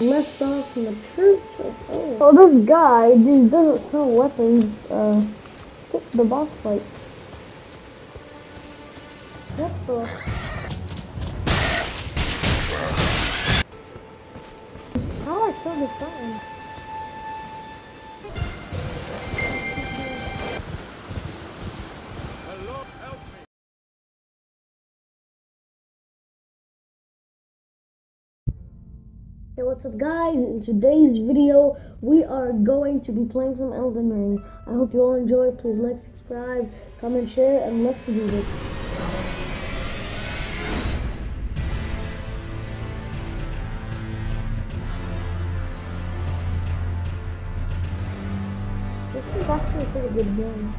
off in the church. Oh, oh this guy just doesn't sell weapons. Uh, the boss fight. What the? How I kill this guy? What's up guys, in today's video we are going to be playing some Elden Ring. I hope you all enjoy, please like, subscribe, comment, share, and let's do this. This is actually a pretty good game.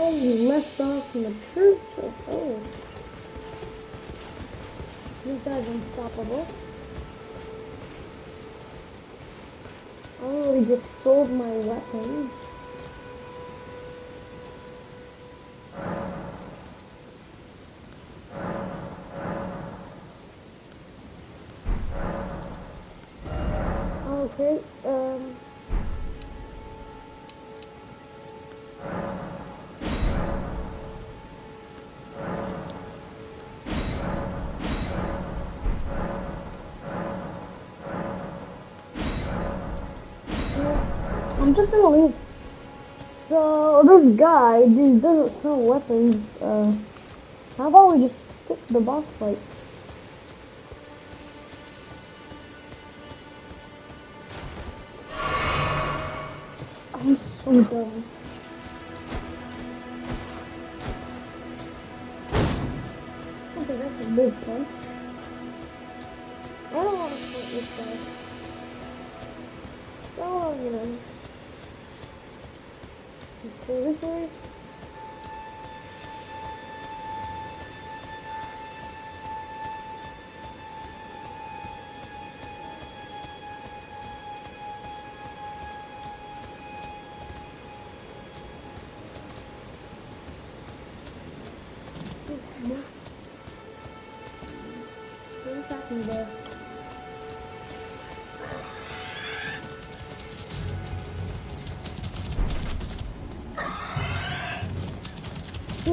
So we left off in the church. Oh, oh. this guy's unstoppable. I literally just sold my weapon. Just gonna leave. So this guy just doesn't sell weapons. Uh, how about we just skip the boss fight? I'm so dumb. That's a big one. I don't want to fight this guy. So, you know. This way.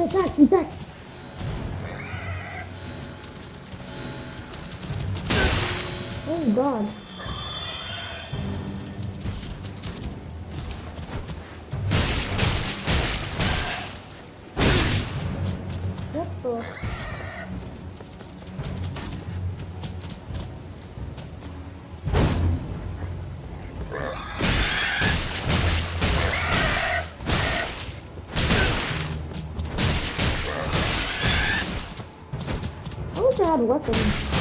在你在 I wish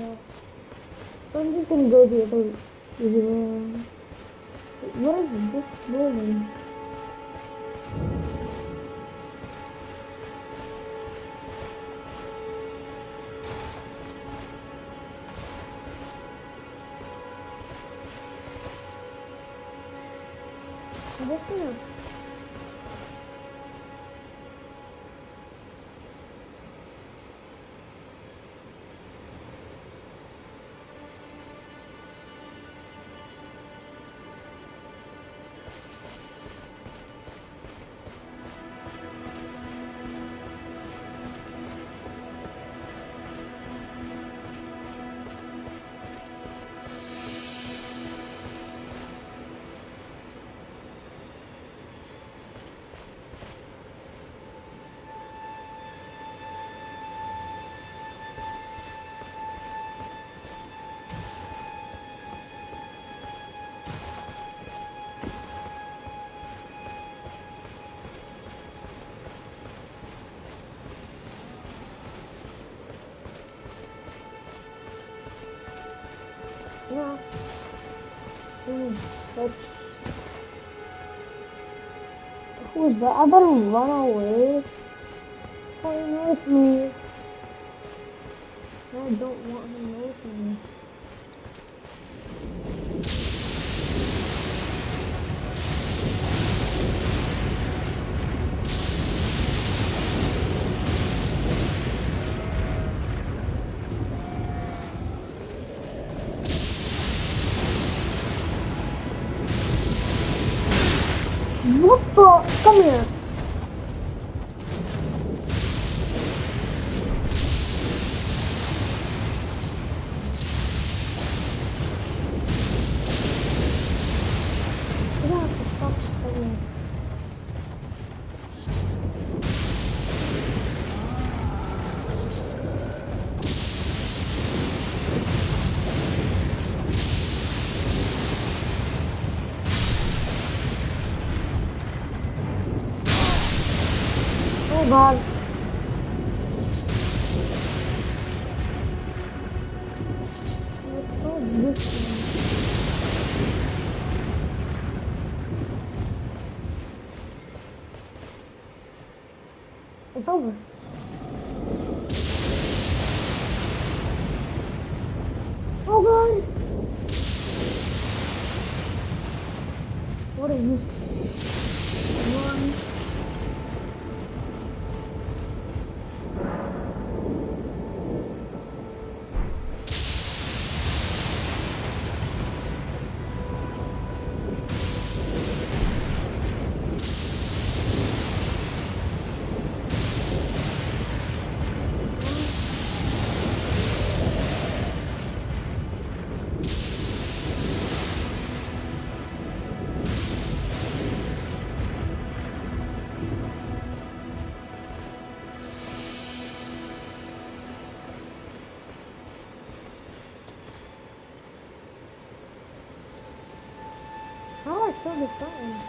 So I'm just gonna go the other zero. what is this building? Who's that? I better run away. Knows me. I don't want him noticing me. God. What's all this? It's over. How do I kill this button?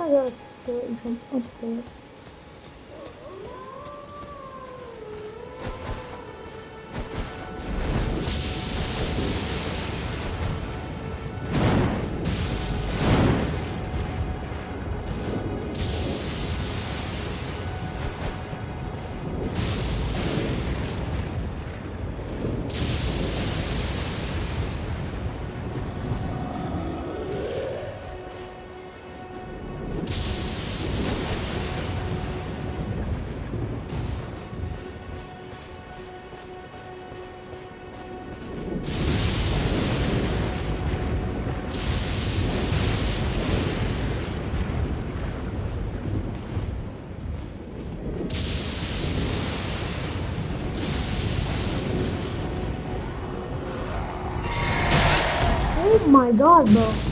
I gotta do it. Oh my god, bro.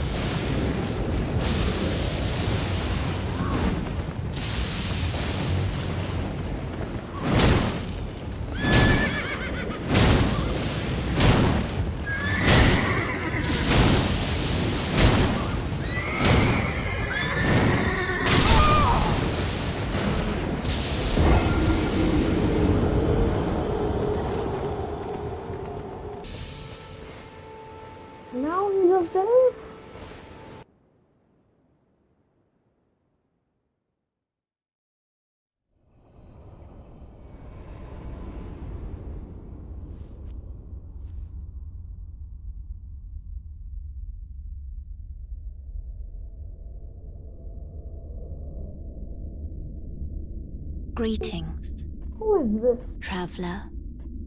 Greetings, Who is this? traveler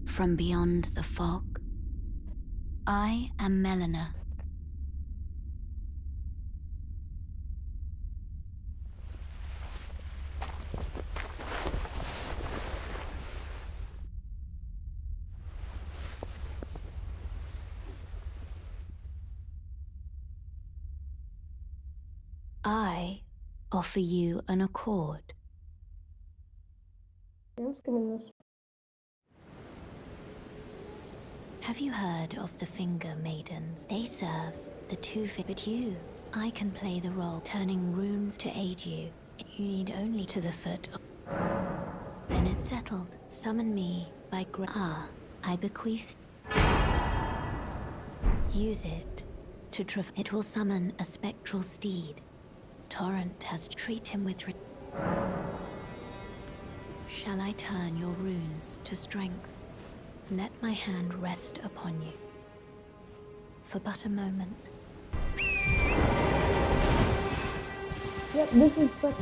from beyond the fog. I am Melina. I offer you an accord. Have you heard of the Finger Maidens? They serve the two fi- but you. I can play the role, turning runes to aid you. You need only to the foot. Then it's settled. Summon me by gra- Ah, I bequeath. Use it to trav- It will summon a spectral steed. Torrent has treat him with. Shall I turn your runes to strength? Let my hand rest upon you. For but a moment. Yep, this is such.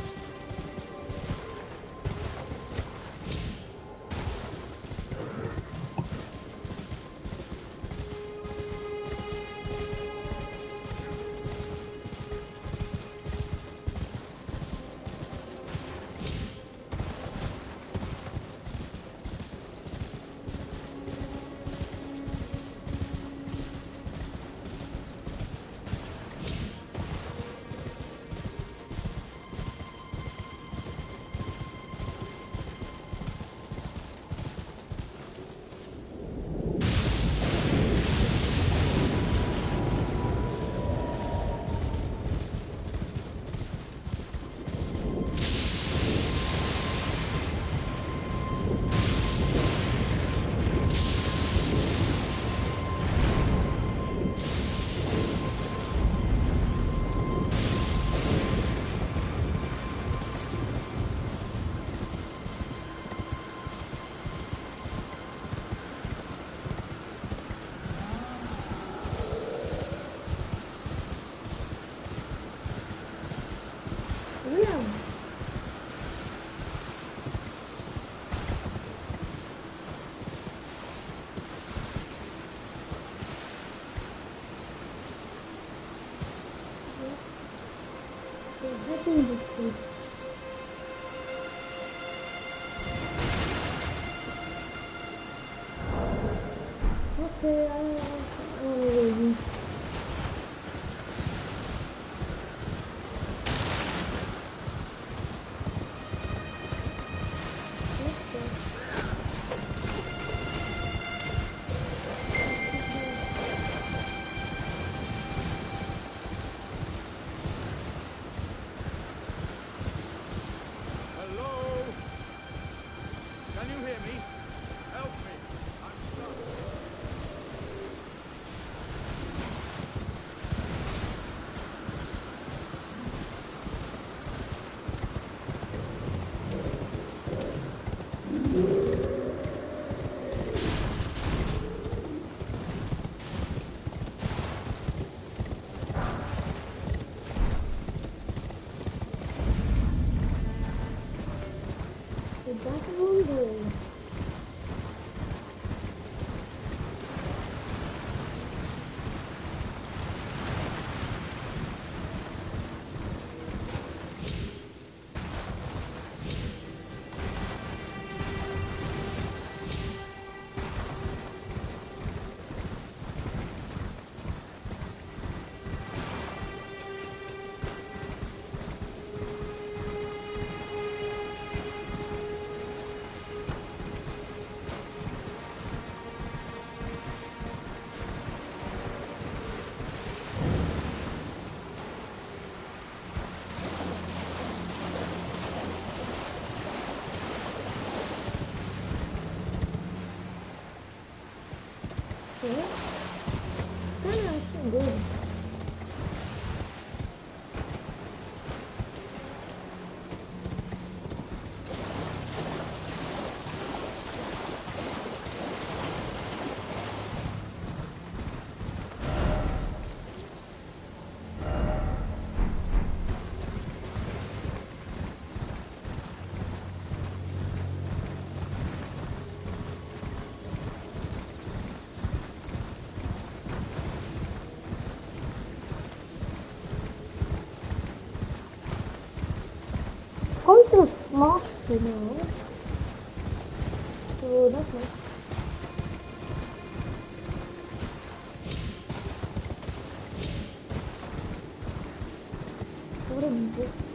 What is this?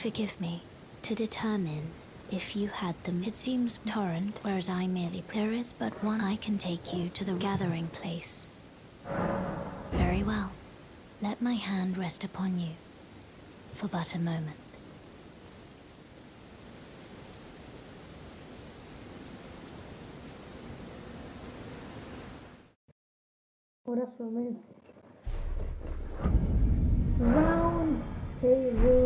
Forgive me. To determine if you had them, it seems torrent, whereas I merely. There is but one I can take you to the gathering place. Very well. Let my hand rest upon you. For but a moment. That's romantic. Round table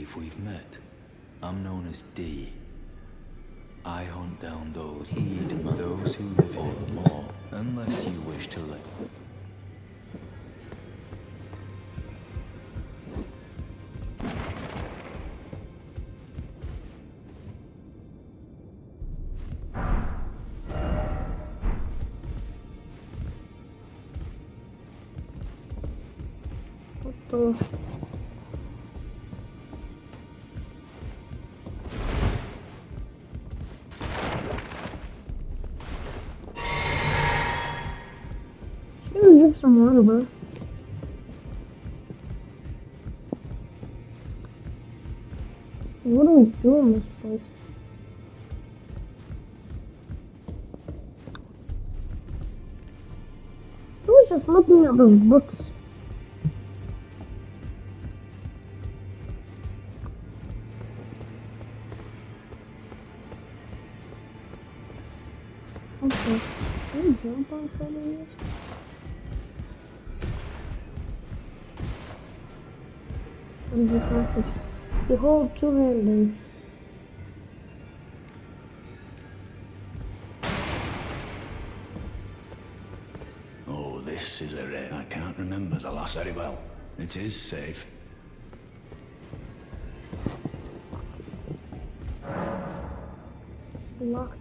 believe we've met. I'm known as D. I hunt down those heed those who live all the more, unless you wish to let. What do we do in this place? I was just looking at those books. Okay. Can you jump on some Behold two-handed. Oh, this is a rare. I can't remember the last very well. It is safe. It's locked.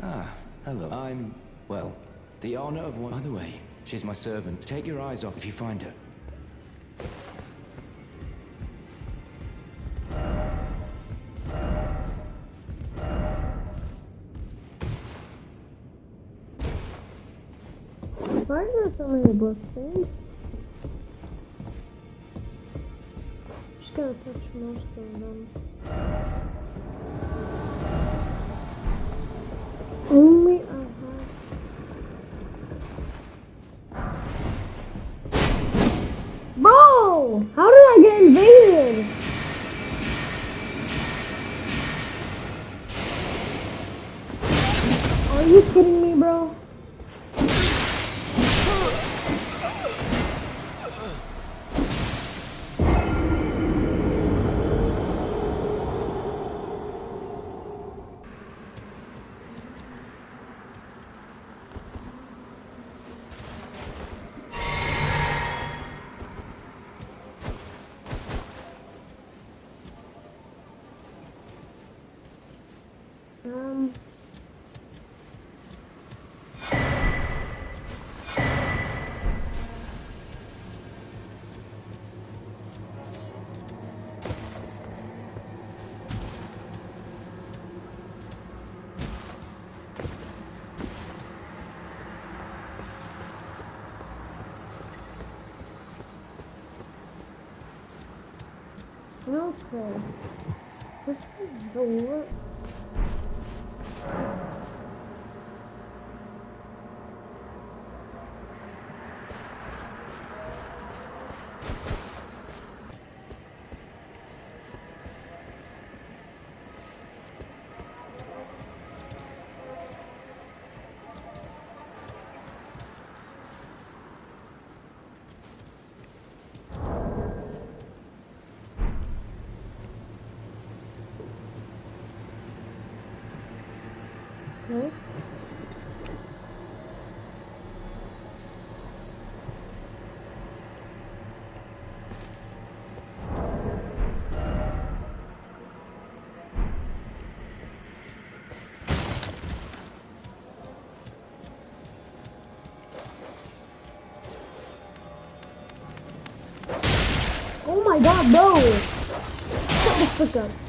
Ah, hello. I'm, well, the honor of one. By the way, she's my servant. Take your eyes off if you find her. Why are there so many bloodstains? Just gonna touch most of them. Um. Okay. This is the worst. Oh my god, no! Shut the frick up.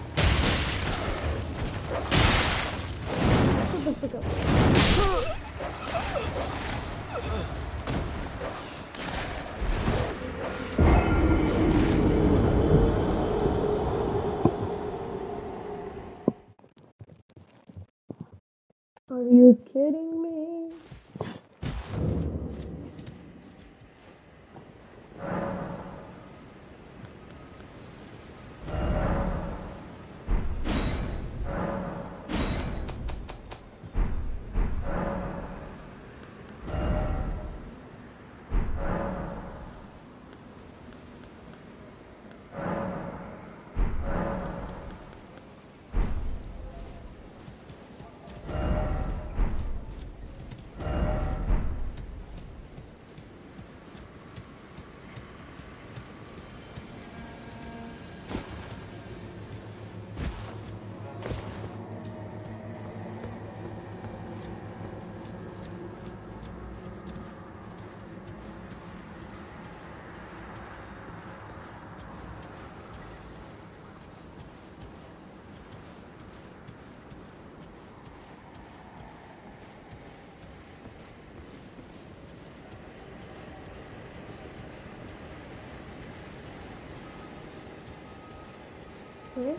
Okay.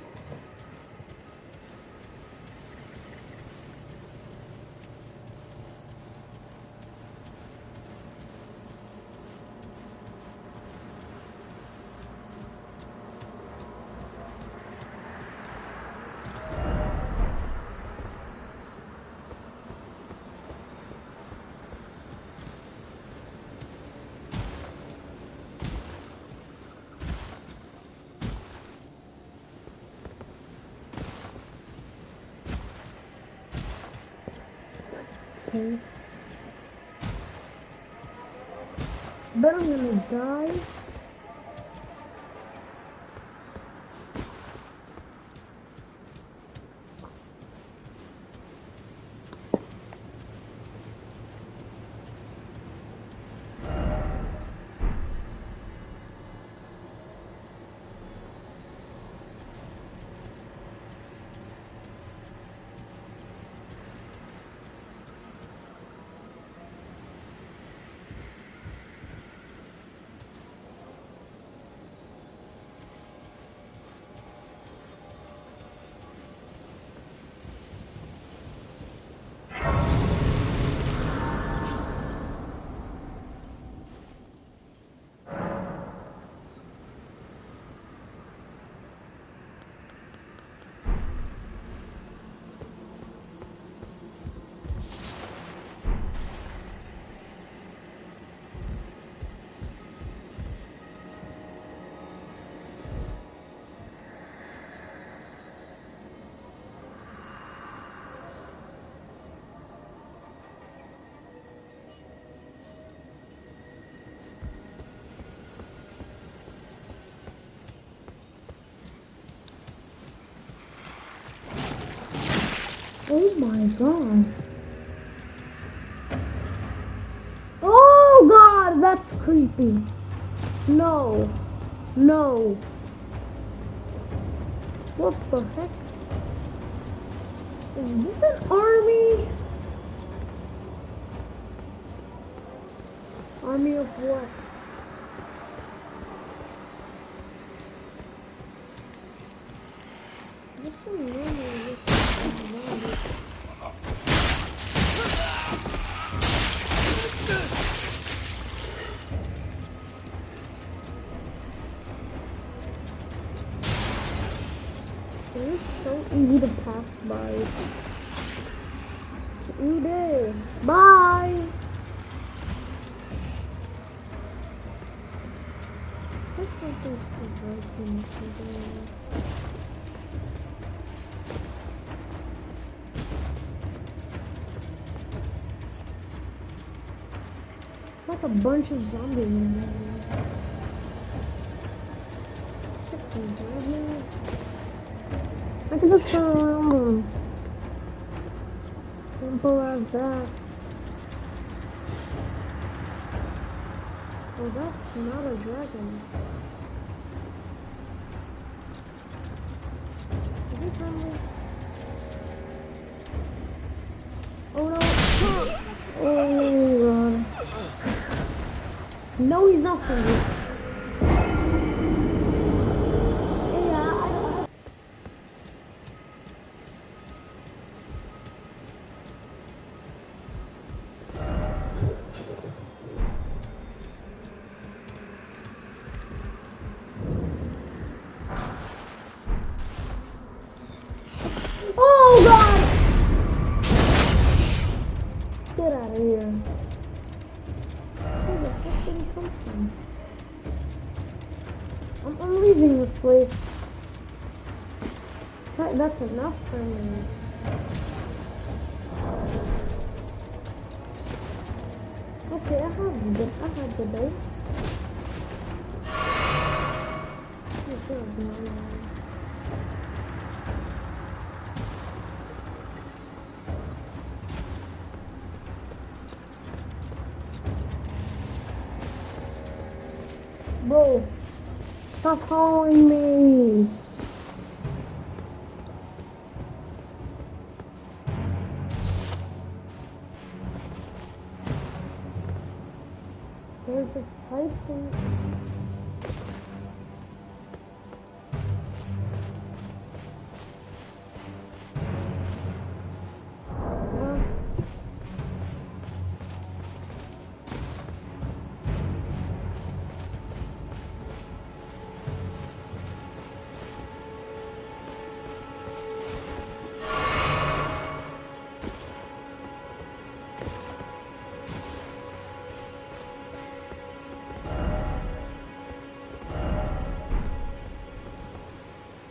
Bet I'm gonna die. Oh my god. Oh god, that's creepy. No. No. What the heck? Is this an army? Army of what? Like a bunch of zombies in there. I can just turn around them. Simple as that. Oh, that's not a dragon. Is friendly? Oh no! Oh god. No, he's not friendly. Bro, stop following me.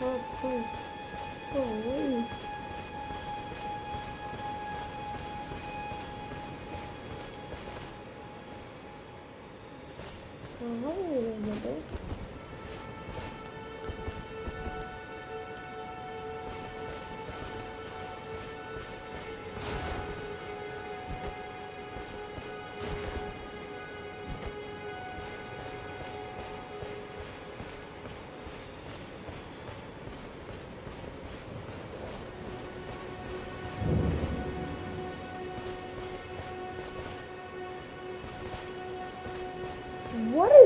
Oh, that's hard too. Oh, wait. Oh,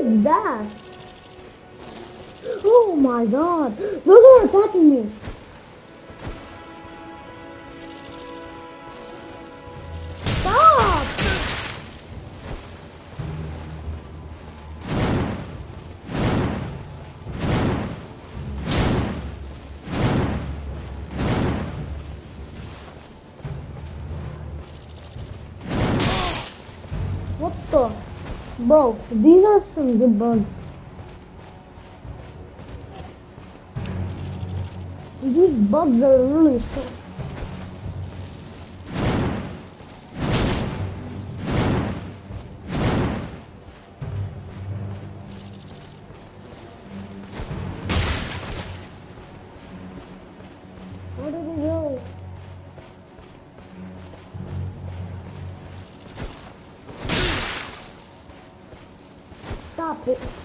is that? Oh my god! Those are attacking me! Bro, these are some good bugs. These bugs are really fun. Stop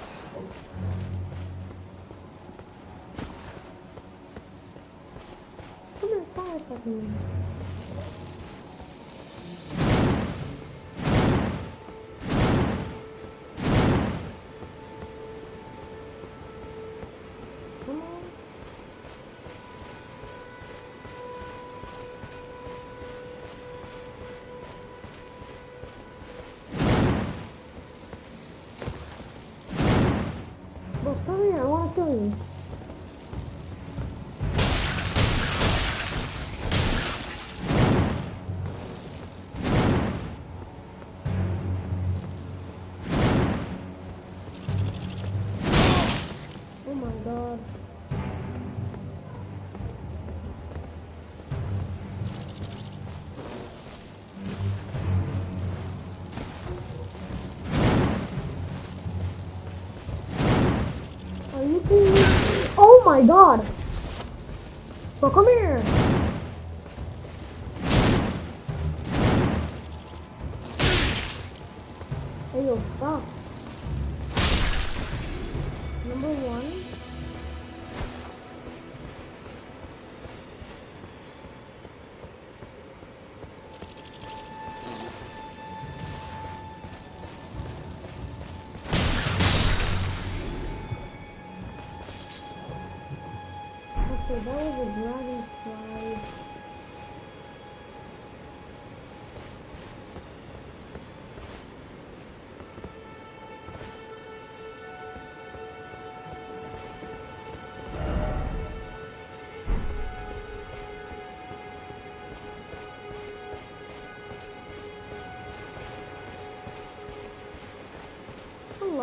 no. my god! So come here!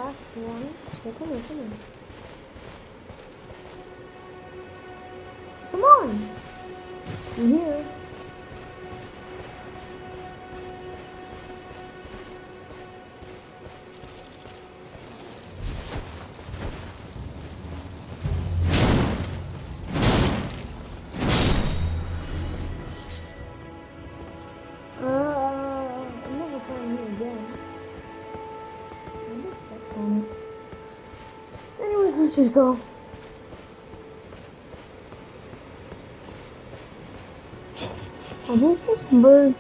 last one. They're coming, coming. Come on! I'm here. go. Oh, this is bird.